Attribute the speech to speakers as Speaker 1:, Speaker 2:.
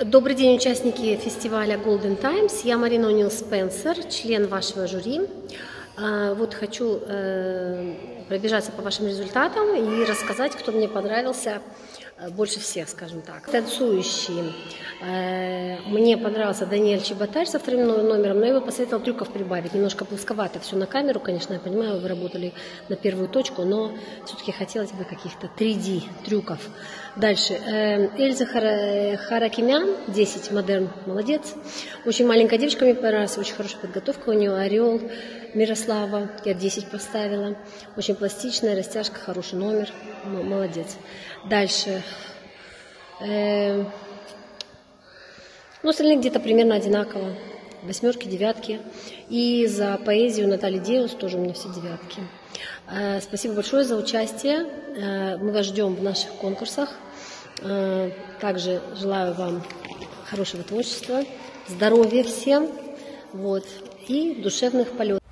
Speaker 1: Добрый день, участники фестиваля Golden Times. Я Марина Унил Спенсер, член вашего жюри. А, вот хочу э, пробежаться по вашим результатам и рассказать, кто мне понравился э, больше всех, скажем так. Танцующий. Мне понравился Даниэль Чеботарь со вторым номером, но я бы посоветовал трюков прибавить. Немножко плосковато все на камеру, конечно, я понимаю, вы работали на первую точку, но все-таки хотелось бы каких-то 3D трюков. Дальше. Эльза Харакимян, 10, модерн, молодец. Очень маленькая девочка мне понравилась, очень хорошая подготовка у нее, орел. Мирослава, я 10 поставила. Очень пластичная, растяжка, хороший номер. Молодец. Дальше. Э, ну, остальные где-то примерно одинаково. Восьмерки, девятки. И за поэзию Натальи Деус тоже у меня все девятки. Э, спасибо большое за участие. Э, мы вас ждем в наших конкурсах. Также желаю вам хорошего творчества, здоровья всем вот, и душевных полетов.